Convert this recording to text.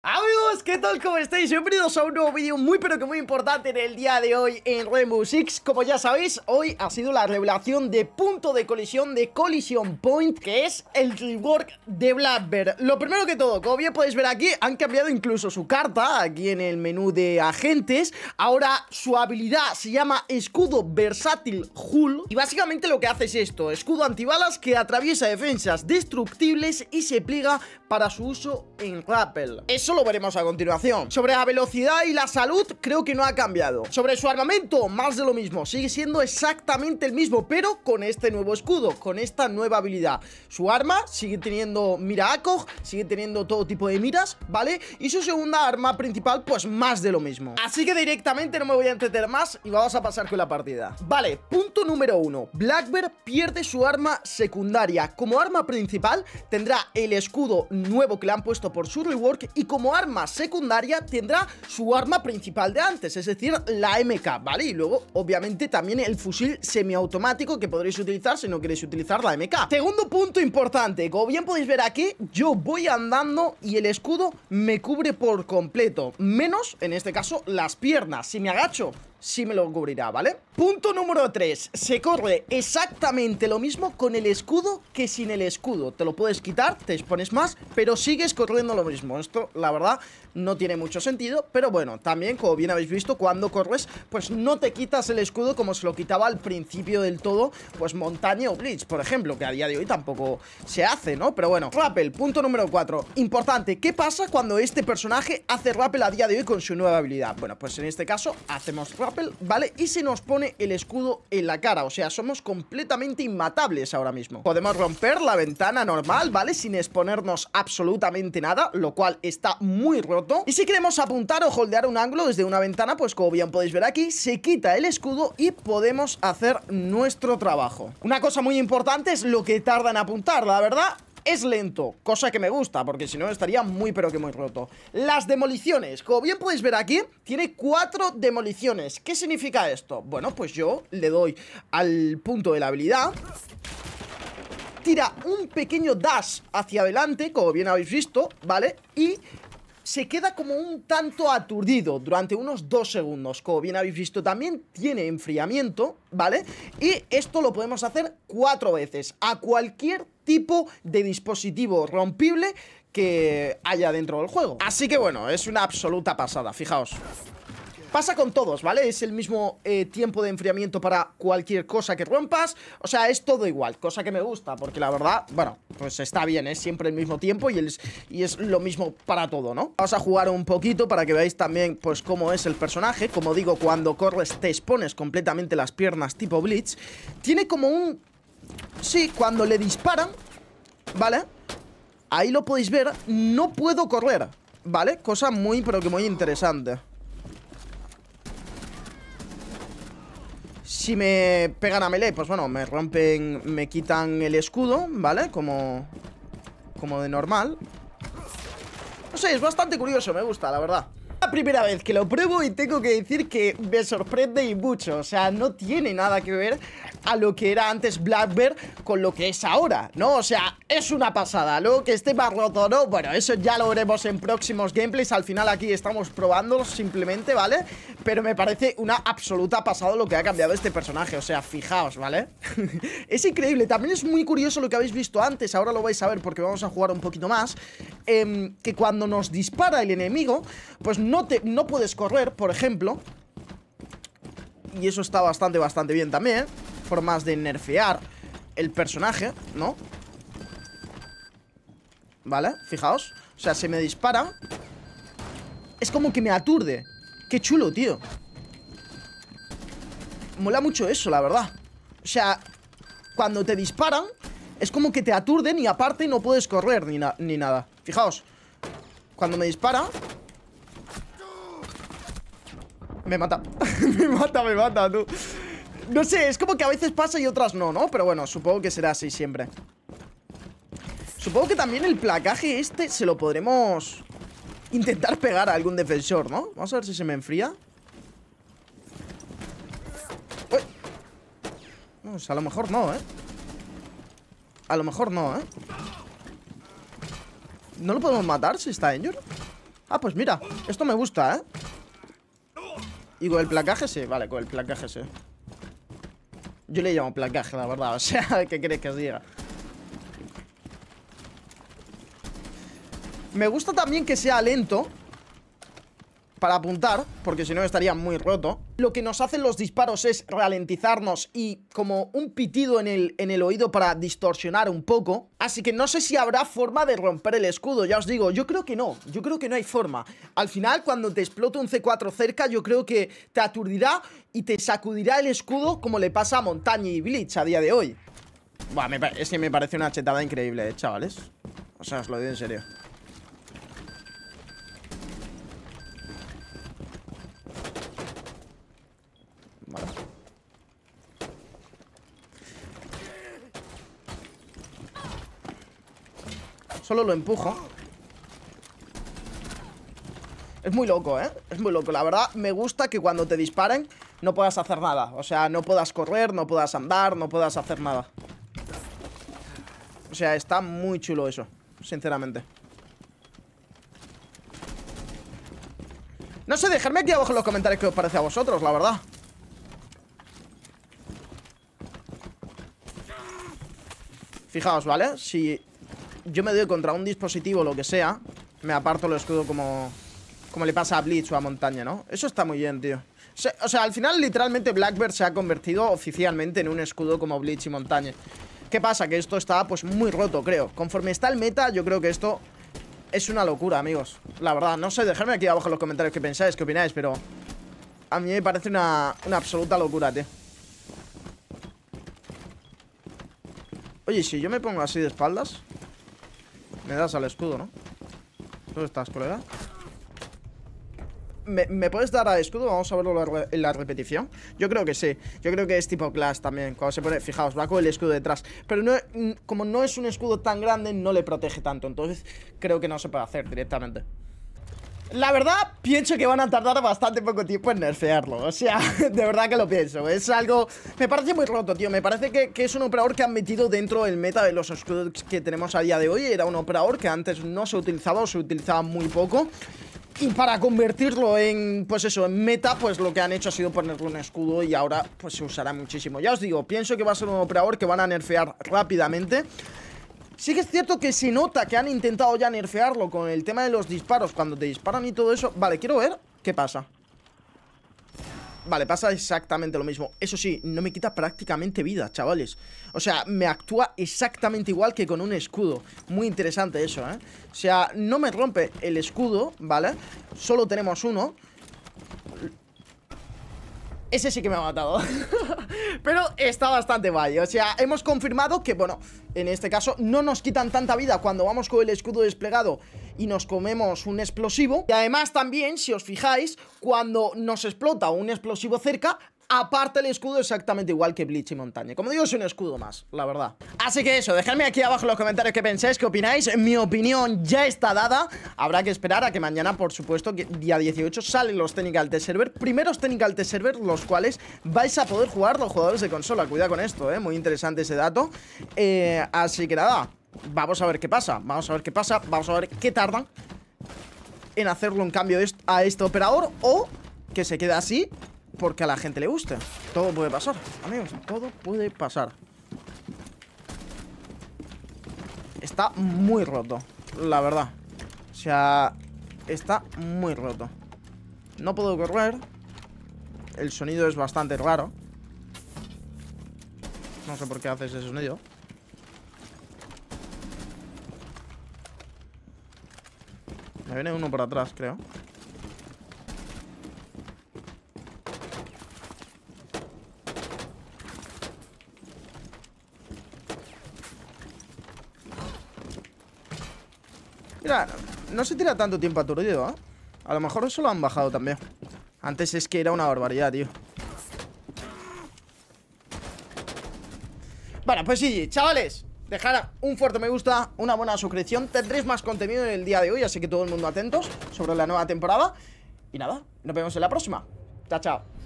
Amigos, ¿qué tal? ¿Cómo estáis? Bienvenidos a un nuevo vídeo muy pero que muy importante en el día de hoy en Rainbow Six. Como ya sabéis, hoy ha sido la revelación de punto de colisión de Collision Point Que es el rework de Blackbird. Lo primero que todo, como bien podéis ver aquí, han cambiado incluso su carta Aquí en el menú de agentes. Ahora su habilidad se llama Escudo Versátil Hull. Y básicamente lo que hace es esto Escudo antibalas que atraviesa defensas destructibles y se pliega para su uso en rappel Eso lo veremos a continuación. Sobre la velocidad y la salud, creo que no ha cambiado. Sobre su armamento, más de lo mismo. Sigue siendo exactamente el mismo, pero con este nuevo escudo, con esta nueva habilidad. Su arma sigue teniendo mira ACOG, sigue teniendo todo tipo de miras, ¿vale? Y su segunda arma principal, pues más de lo mismo. Así que directamente no me voy a entretener más y vamos a pasar con la partida. Vale, punto número uno. Blackbird pierde su arma secundaria. Como arma principal tendrá el escudo nuevo que le han puesto por su rework y como arma secundaria tendrá su arma principal de antes, es decir, la MK, ¿vale? Y luego, obviamente, también el fusil semiautomático que podréis utilizar si no queréis utilizar la MK. Segundo punto importante, como bien podéis ver aquí, yo voy andando y el escudo me cubre por completo, menos, en este caso, las piernas. Si me agacho sí me lo cubrirá, ¿vale? Punto número 3. Se corre exactamente lo mismo con el escudo que sin el escudo. Te lo puedes quitar, te expones más, pero sigues corriendo lo mismo. Esto, la verdad, no tiene mucho sentido, pero bueno, también, como bien habéis visto, cuando corres, pues no te quitas el escudo como se lo quitaba al principio del todo, pues Montaña o Blitz, por ejemplo, que a día de hoy tampoco se hace, ¿no? Pero bueno, Rappel, punto número 4. Importante, ¿qué pasa cuando este personaje hace Rappel a día de hoy con su nueva habilidad? Bueno, pues en este caso hacemos Rappel, ¿vale? Y se nos pone el escudo en la cara, o sea, somos completamente inmatables ahora mismo. Podemos romper la ventana normal, ¿vale? Sin exponernos absolutamente nada, lo cual está muy roto y si queremos apuntar o holdear un ángulo desde una ventana, pues como bien podéis ver aquí, se quita el escudo y podemos hacer nuestro trabajo. Una cosa muy importante es lo que tarda en apuntar, la verdad es lento, cosa que me gusta, porque si no estaría muy pero que muy roto. Las demoliciones, como bien podéis ver aquí, tiene cuatro demoliciones. ¿Qué significa esto? Bueno, pues yo le doy al punto de la habilidad tira un pequeño dash hacia adelante, como bien habéis visto, ¿vale? Y se queda como un tanto aturdido durante unos dos segundos. Como bien habéis visto también, tiene enfriamiento, ¿vale? Y esto lo podemos hacer cuatro veces a cualquier tipo de dispositivo rompible que haya dentro del juego. Así que bueno, es una absoluta pasada, fijaos. Pasa con todos, ¿vale? Es el mismo eh, tiempo de enfriamiento para cualquier cosa que rompas O sea, es todo igual, cosa que me gusta Porque la verdad, bueno, pues está bien Es siempre el mismo tiempo y y es lo mismo para todo, ¿no? Vamos a jugar un poquito para que veáis también Pues cómo es el personaje Como digo, cuando corres te expones completamente las piernas tipo Blitz Tiene como un... Sí, cuando le disparan ¿Vale? Ahí lo podéis ver No puedo correr ¿Vale? Cosa muy, pero que muy interesante Si me pegan a melee, pues bueno, me rompen, me quitan el escudo, ¿vale? Como, como de normal. No sé, es bastante curioso, me gusta, la verdad. La primera vez que lo pruebo y tengo que decir que me sorprende y mucho. O sea, no tiene nada que ver a lo que era antes Blackbird con lo que es ahora, ¿no? O sea, es una pasada. Luego que esté más roto, ¿no? Bueno, eso ya lo veremos en próximos gameplays. Al final aquí estamos probándolo simplemente, ¿vale? Pero me parece una absoluta pasada lo que ha cambiado este personaje. O sea, fijaos, ¿vale? es increíble. También es muy curioso lo que habéis visto antes. Ahora lo vais a ver porque vamos a jugar un poquito más. Em, que cuando nos dispara el enemigo, pues no, te, no puedes correr, por ejemplo. Y eso está bastante, bastante bien también formas de nerfear el personaje, ¿no? ¿Vale? Fijaos. O sea, se me dispara. Es como que me aturde. Qué chulo, tío. Mola mucho eso, la verdad. O sea, cuando te disparan Es como que te aturden y aparte no puedes correr ni, ni nada. Fijaos. Cuando me dispara Me mata. Me mata, me mata, tú no sé, es como que a veces pasa y otras no, ¿no? Pero bueno, supongo que será así siempre Supongo que también el placaje este se lo podremos intentar pegar a algún defensor, ¿no? Vamos a ver si se me enfría Uy. Pues a lo mejor no, ¿eh? A lo mejor no, ¿eh? ¿No lo podemos matar si está injured? Ah, pues mira, esto me gusta, ¿eh? Y con el placaje sí, vale, con el placaje sí Yo le llamo placaje, la verdad O sea, ¿qué queréis que os diga? Me gusta también que sea lento para apuntar, porque si no estaría muy roto. Lo que nos hacen los disparos es ralentizarnos y como un pitido en el, en el oído para distorsionar un poco. Así que no sé si habrá forma de romper el escudo, ya os digo, yo creo que no, yo creo que no hay forma. Al final, cuando te explota un C4 cerca, yo creo que te aturdirá y te sacudirá el escudo como le pasa a Montaña y Blitz a día de hoy. Es que me parece una chetada increíble, eh, chavales. O sea, os lo digo en serio. Solo lo empujo. Es muy loco, ¿eh? Es muy loco, la verdad Me gusta que cuando te disparen No puedas hacer nada. O sea, no puedas correr, no puedas andar No puedas hacer nada. O sea, está muy chulo eso Sinceramente. No sé, dejadme aquí abajo en los comentarios qué os parece a vosotros, la verdad. Fijaos, ¿vale? Si yo me doy contra un dispositivo o lo que sea, me aparto el escudo como, como le pasa a Blitz o a Montaña, ¿no? Eso está muy bien, tío. O sea, al final literalmente Blackbird se ha convertido oficialmente en un escudo como Blitz y Montaña. ¿Qué pasa? Que esto está pues muy roto, creo. Conforme está el meta, yo creo que esto es una locura, amigos. La verdad, no sé, dejadme aquí abajo en los comentarios qué pensáis, qué opináis, pero... A mí me parece una, una absoluta locura, tío. Oye, si yo me pongo así de espaldas me das al escudo, ¿no? ¿Dónde estás, colega? ¿Me, puedes dar al escudo? Vamos a verlo en la repetición Yo creo que sí Yo creo que es tipo Clash también Cuando se pone, fijaos, va con el escudo detrás Pero como no es un escudo tan grande No le protege tanto Entonces creo que no se puede hacer directamente la verdad, pienso que van a tardar bastante poco tiempo en nerfearlo O sea, de verdad que lo pienso Es algo... Me parece muy roto, tío Me parece que, es un operador que han metido dentro del meta de los escudos que tenemos a día de hoy Era un operador que antes no se utilizaba o se utilizaba muy poco y para convertirlo en, pues eso, en meta, pues lo que han hecho ha sido ponerle un escudo y ahora pues se usará muchísimo. Ya os digo, pienso que va a ser un operador que van a nerfear rápidamente. Sí que es cierto que se nota que han intentado ya nerfearlo con el tema de los disparos. Cuando te disparan y todo eso Vale, quiero ver qué pasa. Vale, pasa exactamente lo mismo. Eso sí, no me quita prácticamente vida, chavales. O sea, me actúa exactamente igual que con un escudo. Muy interesante eso, ¿eh? O sea, no me rompe el escudo, ¿vale? Solo tenemos uno. Ese sí que me ha matado Pero está bastante guay O sea, hemos confirmado que, bueno En este caso no nos quitan tanta vida Cuando vamos con el escudo desplegado Y nos comemos un explosivo. Y además también, si os fijáis Cuando nos explota un explosivo cerca Aparte el escudo exactamente igual que Bleach y Montaña. Como digo, es un escudo más, la verdad. Así que eso, dejadme aquí abajo en los comentarios qué pensáis, qué opináis. Mi opinión ya está dada. Habrá que esperar a que mañana, por supuesto, día 18 Salen los Technical Test Server. Primeros Technical Test Server, los cuales vais a poder jugar los jugadores de consola. Cuidado con esto, eh, muy interesante ese dato. Eh, Así que nada, vamos a ver qué pasa Vamos a ver qué pasa, vamos a ver qué tardan En hacerlo un cambio a este operador O que se quede así porque a la gente le guste. Todo puede pasar, amigos, todo puede pasar. Está muy roto, la verdad. O sea, está muy roto. No puedo correr. El sonido es bastante raro. No sé por qué hace ese sonido. Me viene uno por atrás, creo. No se tira tanto tiempo aturdido, ¿eh? A lo mejor eso lo han bajado también. Antes es que era una barbaridad, tío. Bueno, pues sí, chavales Dejar un fuerte me gusta, una buena suscripción. Tendréis más contenido en el día de hoy Así que todo el mundo atentos sobre la nueva temporada. Y nada, nos vemos en la próxima. Chao, chao